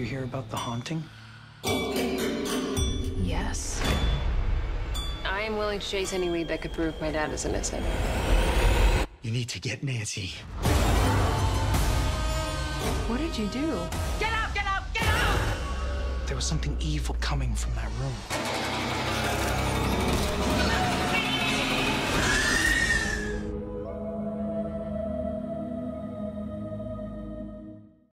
You hear about the haunting? Yes. I am willing to chase any lead that could prove my dad is innocent. You need to get Nancy. What did you do? Get out! Get out! Get out! There was something evil coming from that room.